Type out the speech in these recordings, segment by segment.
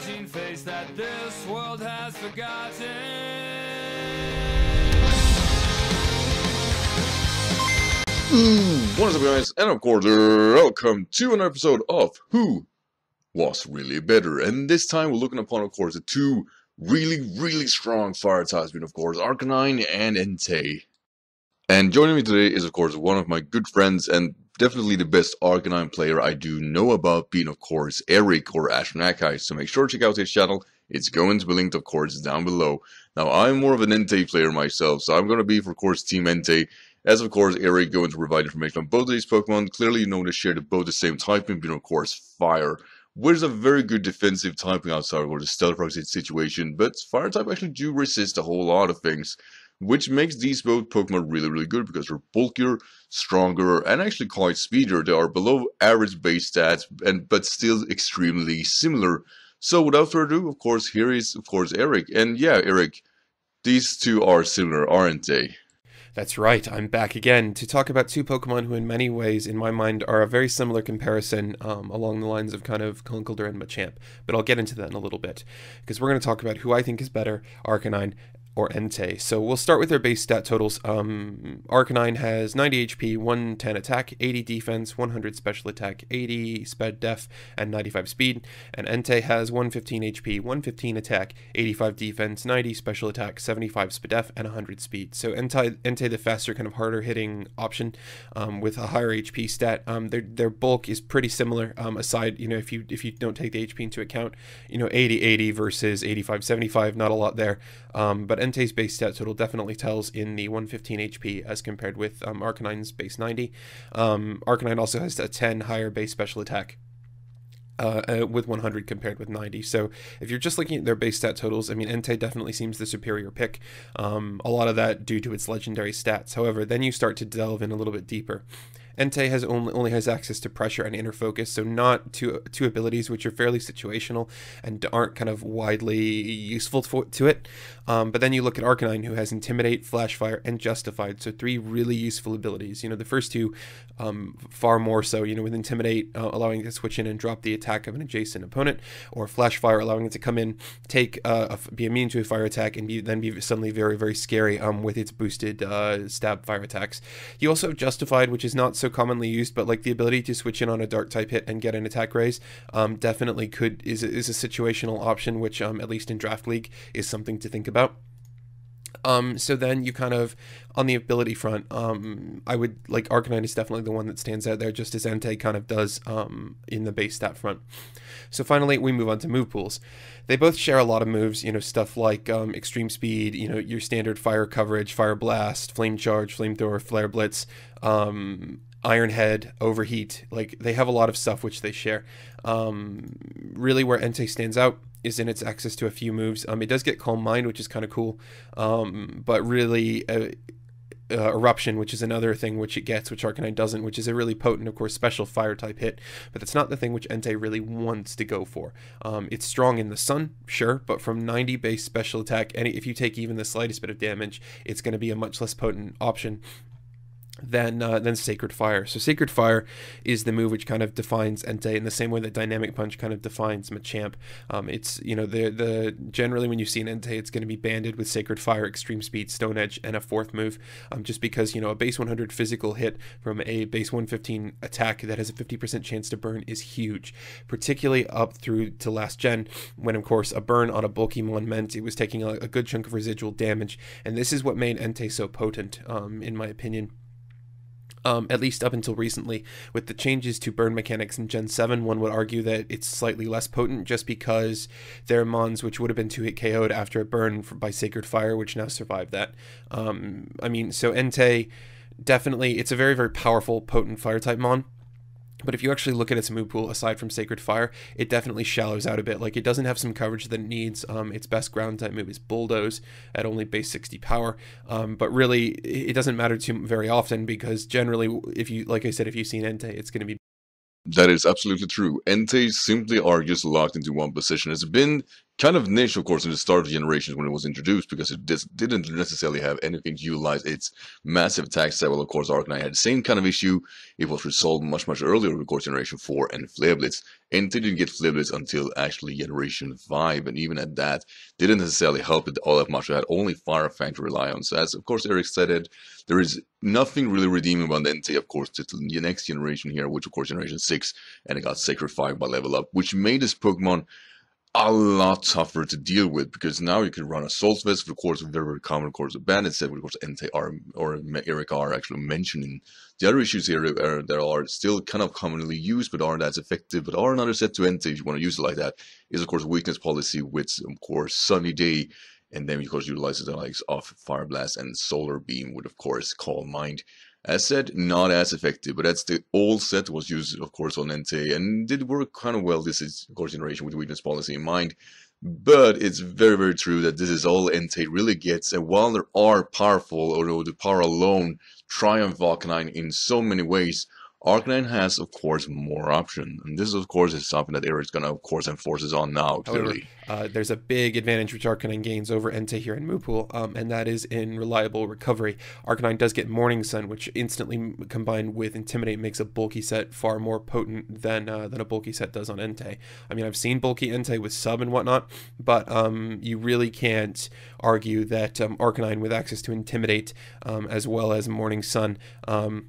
aging face that this world has forgotten. What is up, guys? And of course, welcome to another episode of Who Was Really Better. And this time, we're looking upon, of course, the two really, really strong fire types, being, of course, Arcanine and Entei. And joining me today is, of course, one of my good friends and definitely the best Arcanine player I do know about, being, of course, Eric or Ashton Akai. So make sure to check out his channel. It's going to be linked, of course, down below. Now, I'm more of an Entei player myself, so I'm going to be, of course, Team Entei. As, of course, Eric going to provide information on both of these Pokemon. Clearly, you know they share both the same typing, being, of course, Fire which is a very good defensive typing outside of the Stealth Rock situation, but Fire type actually do resist a whole lot of things which makes these both Pokemon really, really good because they're bulkier, stronger, and actually quite speedier. They are below average base stats, and but still extremely similar. So without further ado, of course, here is of course Eric, and yeah, Eric, these two are similar, aren't they? That's right. I'm back again to talk about two Pokemon who, in many ways, in my mind, are a very similar comparison um, along the lines of kind of Conkeldurr and Machamp. But I'll get into that in a little bit because we're going to talk about who I think is better, Arcanine or Entei. So we'll start with their base stat totals. Um, Arcanine has 90 HP, 110 attack, 80 defense, 100 special attack, 80 sped def, and 95 speed. And Entei has 115 HP, 115 attack, 85 defense, 90 special attack, 75 sped def, and 100 speed. So Entei, Entei the faster, kind of harder hitting option um, with a higher HP stat. Um, their their bulk is pretty similar. Um, aside, you know, if you if you don't take the HP into account, you know, 80 80 versus 85 75, not a lot there. Um, but Entei's base stat total definitely tells in the 115 HP as compared with um, Arcanine's base 90. Um, Arcanine also has a 10 higher base special attack. Uh, uh, with 100 compared with 90. So if you're just looking at their base stat totals, I mean, Entei definitely seems the superior pick. Um, a lot of that due to its legendary stats. However, then you start to delve in a little bit deeper. Entei has only only has access to pressure and inner focus, so not two two abilities which are fairly situational and aren't kind of widely useful to, to it. Um, but then you look at Arcanine, who has Intimidate, Flash Fire, and Justified, so three really useful abilities. You know, the first two um, far more so. You know, with Intimidate uh, allowing it to switch in and drop the attack of an adjacent opponent, or Flash Fire allowing it to come in, take uh, a, be immune to a fire attack, and be, then be suddenly very very scary um, with its boosted uh, stab fire attacks. You also have Justified, which is not so commonly used, but like the ability to switch in on a dark type hit and get an attack raise, um, definitely could is is a situational option, which um, at least in draft league is something to think about. Um, so then you kind of, on the ability front, um, I would like Arcanine is definitely the one that stands out there, just as Entei kind of does um, in the base stat front. So finally, we move on to move pools. They both share a lot of moves, you know, stuff like um, extreme speed, you know, your standard fire coverage, fire blast, flame charge, flamethrower, flare blitz, um, Iron Head, Overheat. Like they have a lot of stuff which they share. Um, really, where Entei stands out is in its access to a few moves. Um, it does get Calm Mind, which is kind of cool, um, but really. Uh, uh, eruption, which is another thing which it gets, which Arcanine doesn't, which is a really potent, of course, special fire type hit. But that's not the thing which Entei really wants to go for. Um, it's strong in the sun, sure, but from 90 base special attack, any if you take even the slightest bit of damage, it's going to be a much less potent option than uh, than Sacred Fire. So Sacred Fire is the move which kind of defines Entei in the same way that Dynamic Punch kind of defines Machamp. Um, it's you know the the generally when you see an Entei, it's going to be banded with Sacred Fire, Extreme Speed, Stone Edge, and a fourth move. Um, just because you know a base 100 physical hit from a base 115 attack that has a 50% chance to burn is huge, particularly up through to last gen when of course a burn on a bulky mon meant it was taking a, a good chunk of residual damage, and this is what made Entei so potent, um, in my opinion. Um, at least up until recently. With the changes to burn mechanics in Gen 7, one would argue that it's slightly less potent just because there are Mons which would have been 2 hit KO'd after a burn by Sacred Fire, which now survive that. Um, I mean, so Entei, definitely, it's a very, very powerful, potent fire type Mon. But if you actually look at its move pool, aside from Sacred Fire, it definitely shallows out a bit. Like, it doesn't have some coverage that it needs. Um, its best ground type move is Bulldoze at only base 60 power. Um, but really, it doesn't matter too very often because generally, if you, like I said, if you see an Entei, it's going to be that is absolutely true. Entei simply are just locked into one position. It's been kind of niche, of course, in the start of generations when it was introduced because it dis- didn't necessarily have anything to utilize its massive attack set. Well, of course, Arcanine had the same kind of issue. It was resolved much, much earlier, of course, Generation 4 and Flare Blitz. And didn't get Flare Blitz until actually Generation 5. And even at that, didn't necessarily help it all that much. Had only Fire Fang to rely on. So, as of course, Eric said it, there is nothing really redeeming about the Entei, of course, to the next generation here, which, of course, Generation 6. And it got Sacred Fire by level up, which made this Pokemon a lot tougher to deal with because now you can run Assault Vest, of course, very, very common, of course, a banded set, of course, are, or Eric are actually mentioning. The other issues here are, that are still kind of commonly used but aren't as effective, but are another set to Entei if you want to use it like that, is, of course, Weakness Policy with, of course, Sunny Day, and then, of course, utilizes the likes of Fire Blast and Solar Beam with, of course, Calm Mind. As said, not as effective, but that's the old set was used, of course, on Entei, and did work kind of well. This is, of course, generation with weakness policy in mind. But it's very, very true that this is all Entei really gets. And while there are powerful, or the power alone triumph Arcanine in so many ways, Arcanine has, of course, more option, and this, of course, is something that Eric's gonna, of course, enforces on now. Clearly, However, uh, there's a big advantage which Arcanine gains over Entei here in move pool, um, and that is in reliable recovery. Arcanine does get Morning Sun, which instantly combined with Intimidate makes a bulky set far more potent than uh, than a bulky set does on Entei. I mean, I've seen bulky Entei with sub and whatnot, but um, you really can't argue that um, Arcanine with access to Intimidate um, as well as Morning Sun um,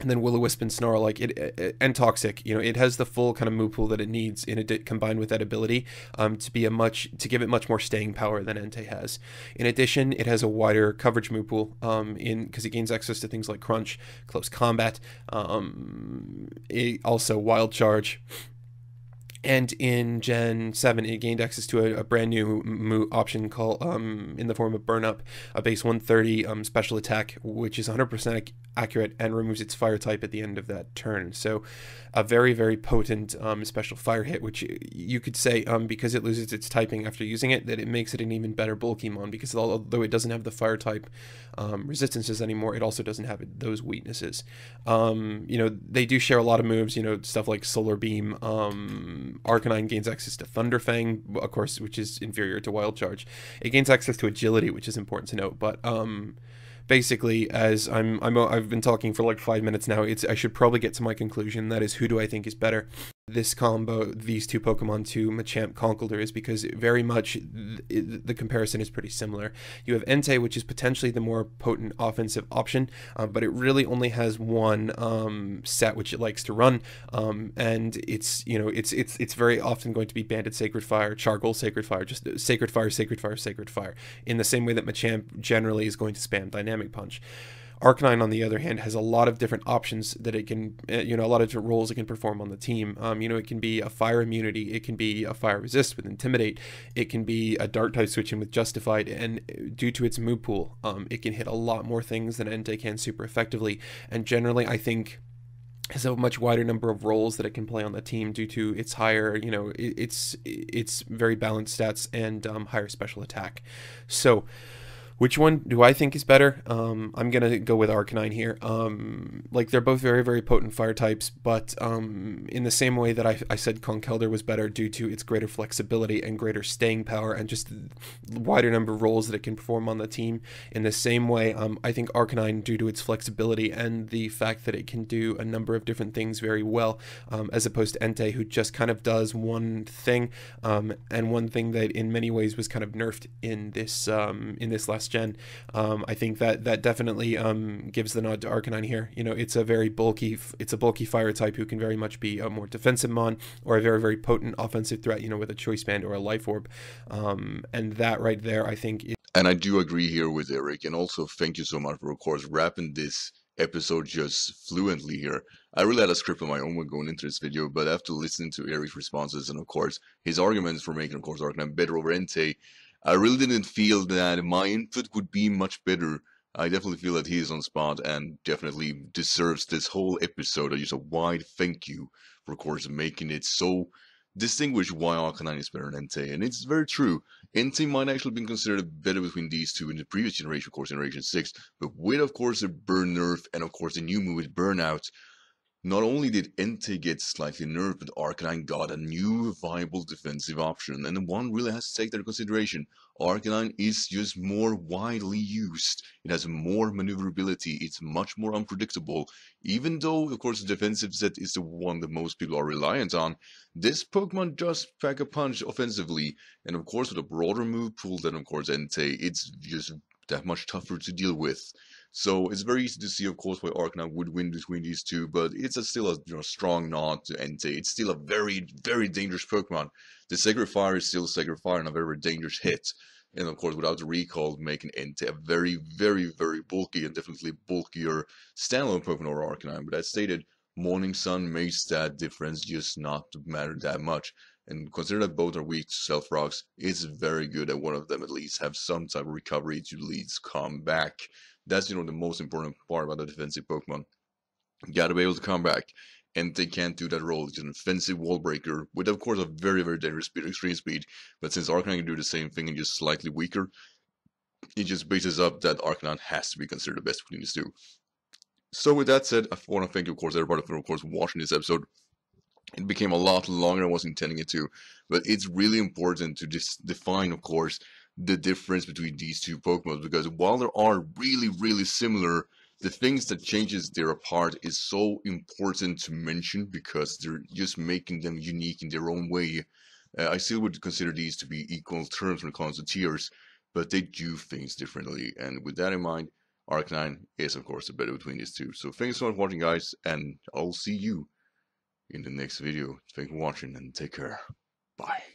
and then Will-O-Wisp and Snarl, like it, it, and Toxic, you know, it has the full kind of move pool that it needs in it combined with that ability um, to be a much to give it much more staying power than Entei has. In addition, it has a wider coverage move pool um, in because it gains access to things like Crunch, Close Combat, um, also Wild Charge, and in Gen 7, it gained access to a, a brand new option called, um, in the form of Burn Up, a base 130 um, special attack, which is 100% ac- accurate and removes its fire type at the end of that turn. So, a very, very potent um, special fire hit, which you could say, um, because it loses its typing after using it, that it makes it an even better Bulkymon, because although it doesn't have the fire type um, resistances anymore, it also doesn't have those weaknesses. Um, you know, they do share a lot of moves, you know, stuff like Solar Beam, Arcanine gains access to Thunderfang, of course, which is inferior to Wild Charge. It gains access to Agility, which is important to note. But um, basically, as I'm, I'm, I've been talking for like five minutes now. It's I should probably get to my conclusion. That is, who do I think is better? This combo, these two Pokemon to Machamp Conkeldurr is because very much the comparison is pretty similar. You have Entei, which is potentially the more potent offensive option, uh, but it really only has one um, set which it likes to run, um, and it's you know it's it's it's very often going to be Banded Sacred Fire, Charcoal Sacred Fire, just Sacred Fire, Sacred Fire, Sacred Fire, in the same way that Machamp generally is going to spam Dynamic Punch. Arcanine, on the other hand, has a lot of different options that it can, eh, you know, a lot of different roles it can perform on the team. Um, you know, it can be a fire immunity, it can be a fire resist with Intimidate, it can be a dark type switch in with Justified, and eh, due to its move pool, um, it can hit a lot more things than Entei can super effectively. And generally, I think has a much wider number of roles that it can play on the team due to its higher, you know, its its very balanced stats and um, higher special attack. So which one do I think is better? Um, I'm gonna go with Arcanine here. Um, like they're both very very potent fire types, but um, in the same way that I, I said Conkeldurr was better due to its greater flexibility and greater staying power and just wider number of roles that it can perform on the team. In the same way, um, I think Arcanine due to its flexibility and the fact that it can do a number of different things very well, um, as opposed to Entei who just kind of does one thing, um, and one thing that in many ways was kind of nerfed in this in this last gen. Um, I think that that definitely um, gives the nod to Arcanine here. You know, it's a very bulky, it's a bulky fire type who can very much be a more defensive mon or a very very potent offensive threat. You know, with a choice band or a life orb, um, and that right there, I think. Is- and I do agree here with Eric, and also thank you so much for, of course, wrapping this episode just fluently here. I really had a script of my own when going into this video, but after listening to Eric's responses and of course his arguments for making of course Arcanine better over Entei, I really didn't feel that my input would be much better. I definitely feel that he is on spot and definitely deserves this whole episode. I use a wide thank you for, of course, making it so distinguished why Arcanine is better than Entei. And it's very true. Entei might actually have been considered better between these two in the previous generation, of course, Generation 6. But with, of course, the burn nerf and, of course, the new move with Burnout, Not only did Entei get slightly nerfed, but Arcanine got a new viable defensive option, and one really has to take that into consideration. Arcanine is just more widely used. It has more maneuverability, it's much more unpredictable. Even though, of course, the defensive set is the one that most people are reliant on, this Pokemon does pack a punch offensively, and of course with a broader move pool than of course Entei, it's just that much tougher to deal with. So it's very easy to see, of course, why Arcanine would win between these two, but it's a, still a you know, strong nod to Entei. It's still a very, very dangerous Pokemon. The Sacred Fire is still Sacred Fire and a very, very dangerous hit. And of course, without the recall, making Entei a very, very, very bulky and definitely bulkier standalone Pokemon or Arcanine. But as stated, Morning Sun makes that difference just not matter that much. And consider that both are weak to Stealth Rocks, it's very good that one of them at least have some type of recovery to at least come back. That's you know the most important part about the defensive Pokemon. You gotta be able to come back. And they can't do that role. It's an offensive wall breaker with of course a very, very dangerous speed, extreme speed. But since Arcanine can do the same thing and just slightly weaker, it just bases up that Arcanine has to be considered the best between these two. So with that said, I want to thank you of course everybody for of course watching this episode. It became a lot longer than I was intending it to, but it's really important to just define, of course, the difference between these two Pokemon because while they are really, really similar, the things that changes their apart is so important to mention because they're just making them unique in their own way. Uh, I still would consider these to be equal terms when it comes to tiers, but they do things differently. And with that in mind, Arcanine is of course the better between these two. So thanks so much for watching guys, and I'll see you in the next video. Thanks for watching and take care. Bye.